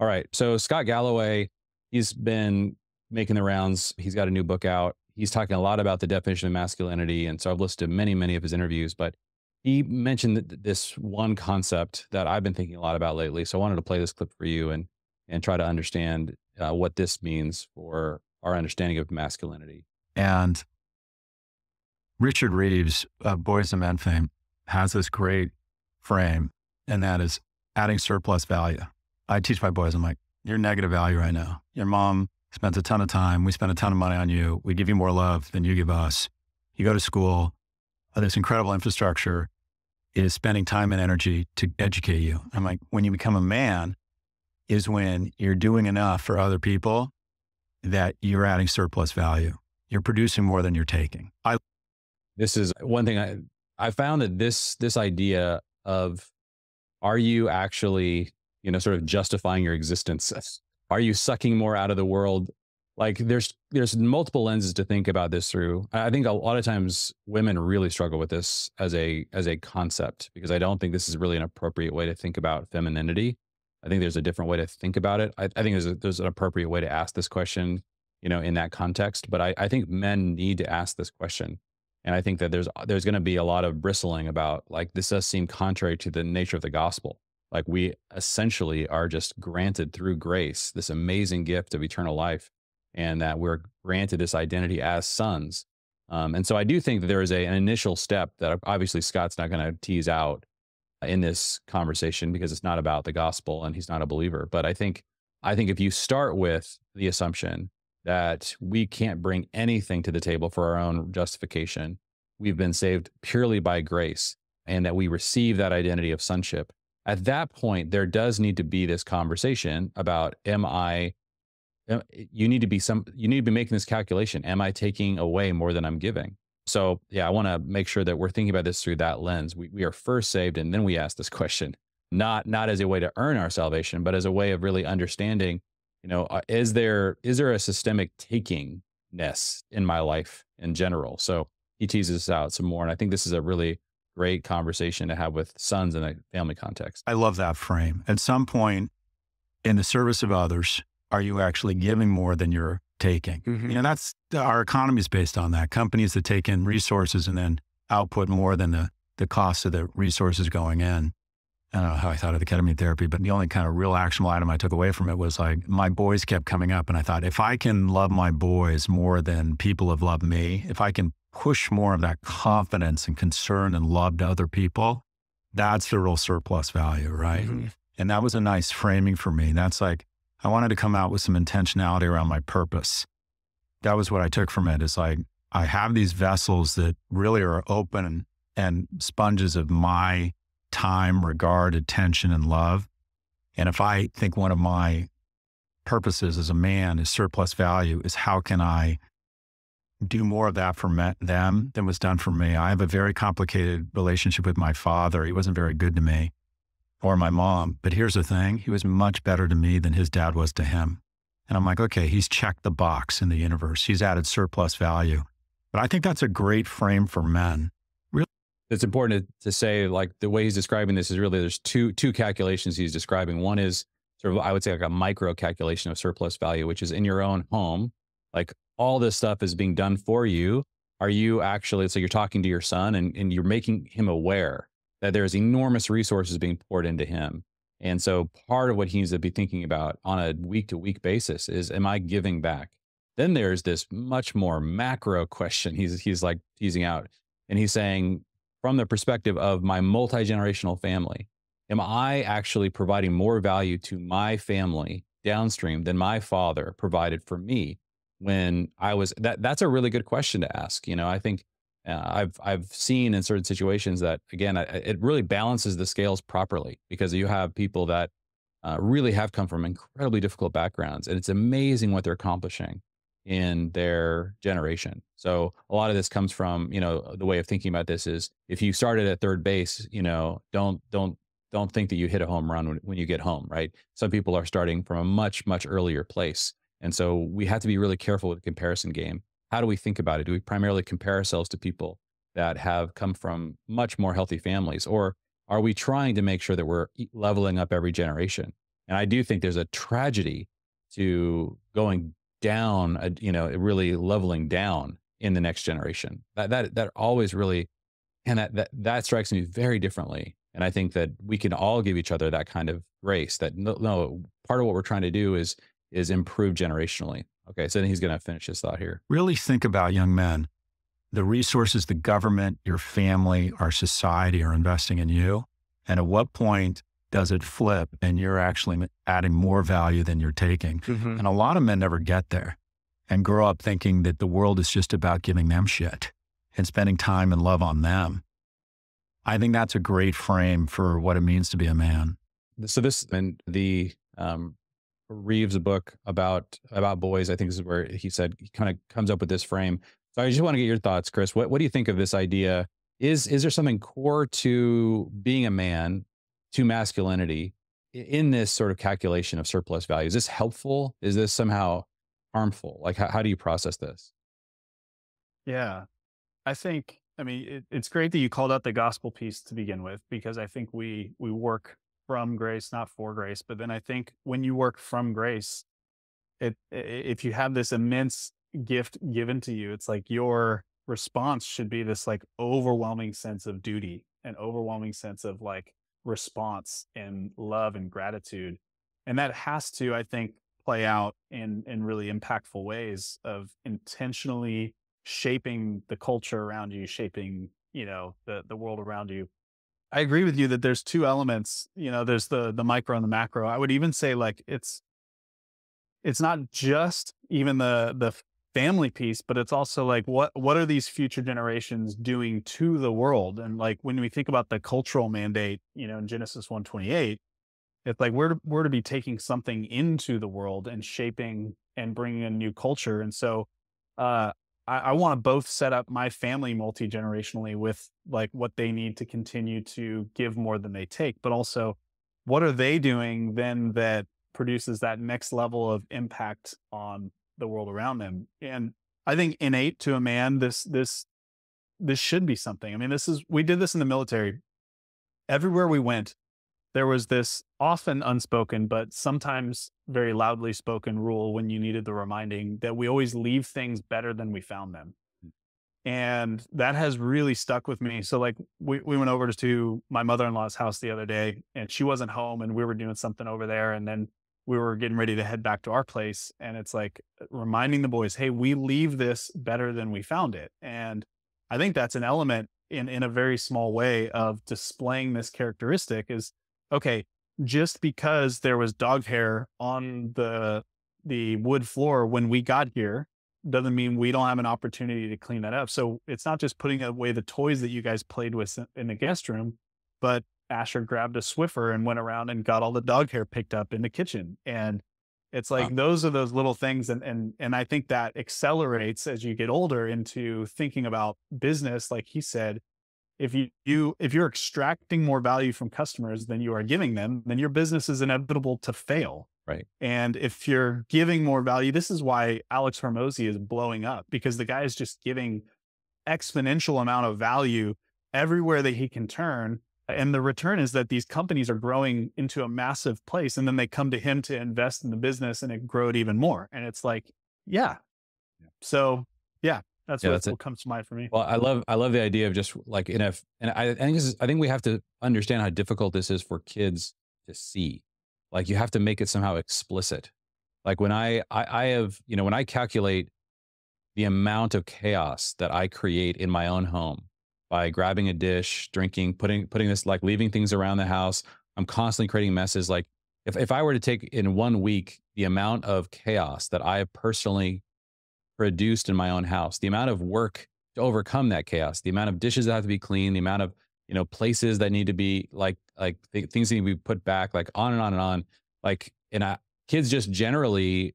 All right. So Scott Galloway, he's been making the rounds. He's got a new book out. He's talking a lot about the definition of masculinity. And so I've listened to many, many of his interviews, but he mentioned this one concept that I've been thinking a lot about lately. So I wanted to play this clip for you and and try to understand uh, what this means for our understanding of masculinity. And Richard Reeves, Boys and Men fame, has this great frame, and that is adding surplus value. I teach my boys, I'm like, you're negative value right now. Your mom spends a ton of time. We spend a ton of money on you. We give you more love than you give us. You go to school. Uh, this incredible infrastructure is spending time and energy to educate you. I'm like, when you become a man, is when you're doing enough for other people that you're adding surplus value. You're producing more than you're taking. I this is one thing I I found that this this idea of are you actually, you know, sort of justifying your existence? Are you sucking more out of the world? Like there's there's multiple lenses to think about this through. I think a lot of times women really struggle with this as a as a concept because I don't think this is really an appropriate way to think about femininity. I think there's a different way to think about it. I, I think there's a, there's an appropriate way to ask this question, you know, in that context. But I, I think men need to ask this question and I think that there's there's going to be a lot of bristling about like this does seem contrary to the nature of the gospel. Like we essentially are just granted through grace this amazing gift of eternal life, and that we're granted this identity as sons. Um, and so I do think that there is a, an initial step that obviously Scott's not going to tease out in this conversation because it's not about the gospel and he's not a believer. But I think I think if you start with the assumption that we can't bring anything to the table for our own justification. We've been saved purely by grace and that we receive that identity of sonship. At that point, there does need to be this conversation about am I you need to be some you need to be making this calculation. Am i taking away more than i'm giving? So yeah i want to make sure that we're thinking about this through that lens. We, we are first saved and then we ask this question. Not not as a way to earn our salvation but as a way of really understanding you know uh, is there is there a systemic takingness in my life in general? So he teases out some more and i think this is a really great conversation to have with sons in a family context i love that frame at some point in the service of others are you actually giving more than you're taking mm-hmm. you know that's our economy is based on that companies that take in resources and then output more than the the cost of the resources going in I don't know how I thought of the ketamine therapy, but the only kind of real actionable item I took away from it was like my boys kept coming up. And I thought, if I can love my boys more than people have loved me, if I can push more of that confidence and concern and love to other people, that's the real surplus value, right? Mm-hmm. And that was a nice framing for me. That's like, I wanted to come out with some intentionality around my purpose. That was what I took from it. Is like, I have these vessels that really are open and, and sponges of my time, regard, attention, and love. And if I think one of my purposes as a man is surplus value, is how can I do more of that for me, them than was done for me? I have a very complicated relationship with my father. He wasn't very good to me or my mom. But here's the thing he was much better to me than his dad was to him. And I'm like, okay, he's checked the box in the universe. He's added surplus value. But I think that's a great frame for men it's important to, to say like the way he's describing this is really there's two two calculations he's describing. One is sort of I would say like a micro calculation of surplus value, which is in your own home. Like all this stuff is being done for you. Are you actually so you're talking to your son and, and you're making him aware that there's enormous resources being poured into him. And so part of what he needs to be thinking about on a week to week basis is am I giving back? Then there's this much more macro question he's he's like teasing out. And he's saying, from the perspective of my multi generational family. Am I actually providing more value to my family downstream than my father provided for me when I was? That that's a really good question to ask. You know, I think uh, I've I've seen in certain situations that again it really balances the scales properly because you have people that uh, really have come from incredibly difficult backgrounds and it's amazing what they're accomplishing in their generation. So a lot of this comes from, you know, the way of thinking about this is if you started at third base, you know, don't don't don't think that you hit a home run when, when you get home, right? Some people are starting from a much much earlier place. And so we have to be really careful with the comparison game. How do we think about it? Do we primarily compare ourselves to people that have come from much more healthy families or are we trying to make sure that we're leveling up every generation? And I do think there's a tragedy to going down, uh, you know, really leveling down in the next generation. That that that always really, and that that that strikes me very differently. And I think that we can all give each other that kind of grace. That no, no part of what we're trying to do is is improve generationally. Okay, so then he's going to finish his thought here. Really think about young men, the resources the government, your family, our society are investing in you, and at what point does it flip and you're actually adding more value than you're taking? Mm-hmm. And a lot of men never get there and grow up thinking that the world is just about giving them shit and spending time and love on them. I think that's a great frame for what it means to be a man. So this and the um, Reeves book about about boys, I think this is where he said he kind of comes up with this frame. So I just want to get your thoughts, Chris. What what do you think of this idea? Is is there something core to being a man, to masculinity, in this sort of calculation of surplus value? Is this helpful? Is this somehow harmful? Like, how, how do you process this? Yeah, I think. I mean, it, it's great that you called out the gospel piece to begin with, because I think we we work from grace, not for grace. But then I think when you work from grace, it if you have this immense gift given to you, it's like your response should be this like overwhelming sense of duty, an overwhelming sense of like response and love and gratitude. And that has to, I think, play out in in really impactful ways of intentionally shaping the culture around you, shaping, you know, the the world around you. I agree with you that there's two elements, you know, there's the the micro and the macro. I would even say like it's it's not just even the the family piece, but it's also like what what are these future generations doing to the world? And like when we think about the cultural mandate, you know, in Genesis 128, it's like we're we're to be taking something into the world and shaping and bringing a new culture. And so, uh, I, I want to both set up my family multi generationally with like what they need to continue to give more than they take, but also what are they doing then that produces that next level of impact on the world around them. And I think innate to a man, this this this should be something. I mean, this is we did this in the military. Everywhere we went, there was this often unspoken, but sometimes very loudly spoken rule when you needed the reminding that we always leave things better than we found them. Hmm. And that has really stuck with me. So, like, we, we went over to my mother in law's house the other day, and she wasn't home, and we were doing something over there. And then we were getting ready to head back to our place. And it's like reminding the boys, hey, we leave this better than we found it. And I think that's an element in, in a very small way of displaying this characteristic is okay, just because there was dog hair on the the wood floor when we got here doesn't mean we don't have an opportunity to clean that up. So it's not just putting away the toys that you guys played with in the guest room, but Asher grabbed a Swiffer and went around and got all the dog hair picked up in the kitchen. And it's like wow. those are those little things and and and I think that accelerates as you get older into thinking about business like he said if you, you if you're extracting more value from customers than you are giving them, then your business is inevitable to fail. Right. And if you're giving more value, this is why Alex Hormozi is blowing up because the guy is just giving exponential amount of value everywhere that he can turn. And the return is that these companies are growing into a massive place. And then they come to him to invest in the business and it grow it even more. And it's like, yeah. yeah. So yeah, that's yeah, what, that's what comes to mind for me. Well, I love I love the idea of just like in a and I, I think this is, I think we have to understand how difficult this is for kids to see. Like you have to make it somehow explicit. Like when I I, I have you know when I calculate the amount of chaos that I create in my own home by grabbing a dish, drinking, putting putting this like leaving things around the house. I'm constantly creating messes. Like if if I were to take in one week the amount of chaos that I have personally produced in my own house, the amount of work to overcome that chaos, the amount of dishes that have to be cleaned, the amount of you know places that need to be like like th- things need to be put back, like on and on and on. Like and I, kids just generally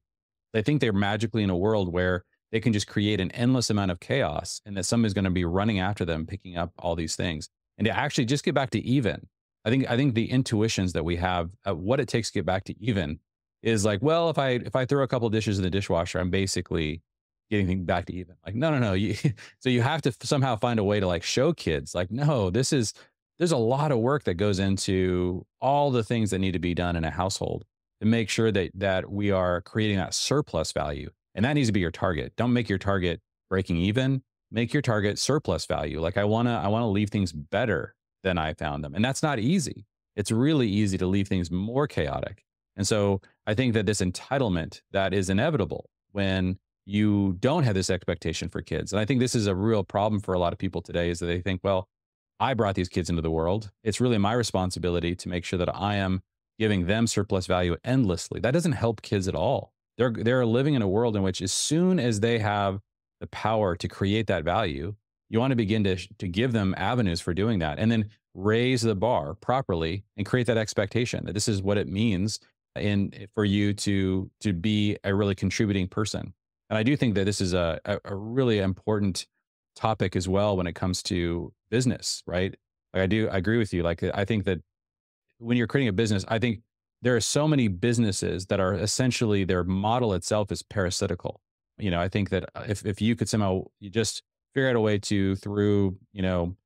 they think they're magically in a world where they can just create an endless amount of chaos and that somebody's going to be running after them picking up all these things and to actually just get back to even i think i think the intuitions that we have what it takes to get back to even is like well if i if i throw a couple dishes in the dishwasher i'm basically getting back to even. Like, no, no, no. You, so you have to somehow find a way to like show kids, like, no, this is, there's a lot of work that goes into all the things that need to be done in a household. to make sure that that we are creating that surplus value. And that needs to be your target. Don't make your target breaking even. Make your target surplus value. Like I want to I want to leave things better than I found them. And that's not easy. It's really easy to leave things more chaotic. And so I think that this entitlement that is inevitable when you don't have this expectation for kids. And I think this is a real problem for a lot of people today is that they think, well, I brought these kids into the world. It's really my responsibility to make sure that I am giving them surplus value endlessly. That doesn't help kids at all. They're they're living in a world in which as soon as they have the power to create that value, you want to begin to to give them avenues for doing that and then raise the bar properly and create that expectation that this is what it means in for you to to be a really contributing person. And I do think that this is a, a, really important topic as well when it comes to business, right? Like I do I agree with you. Like I think that when you're creating a business, I think there are so many businesses that are essentially their model itself is parasitical. You know, I think that uh, if if you could somehow you just figure out a way to through, you know,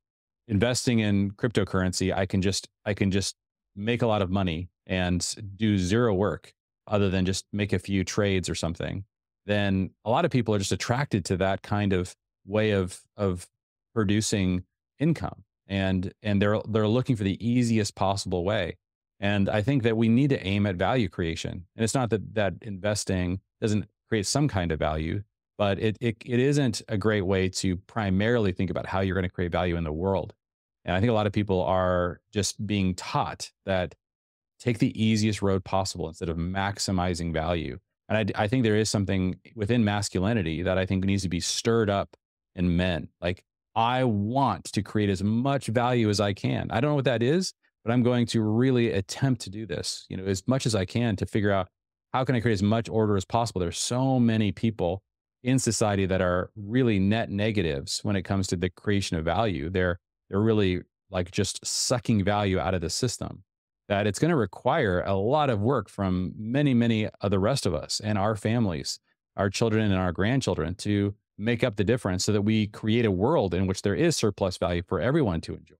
investing in cryptocurrency, I can just I can just make a lot of money and do zero work other than just make a few trades or something, then a lot of people are just attracted to that kind of way of of producing income and and they're they're looking for the easiest possible way. And i think that we need to aim at value creation. And it's not that that investing doesn't create some kind of value but it it, it isn't a great way to primarily think about how you're going to create value in the world. And i think a lot of people are just being taught that take the easiest road possible instead of maximizing value and I, I think there is something within masculinity that i think needs to be stirred up in men like I want to create as much value as I can. I don't know what that is, but I'm going to really attempt to do this, you know, as much as I can to figure out how can I create as much order as possible. There's so many people in society that are really net negatives when it comes to the creation of value. They're they're really like just sucking value out of the system. That it's going to require a lot of work from many, many of the rest of us and our families, our children and our grandchildren to make up the difference so that we create a world in which there is surplus value for everyone to enjoy.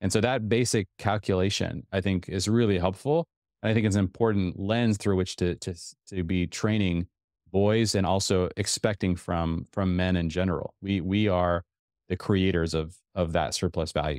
And so that basic calculation, I think, is really helpful. And I think it's an important lens through which to, to, to be training boys and also expecting from, from men in general. We, we are the creators of, of that surplus value.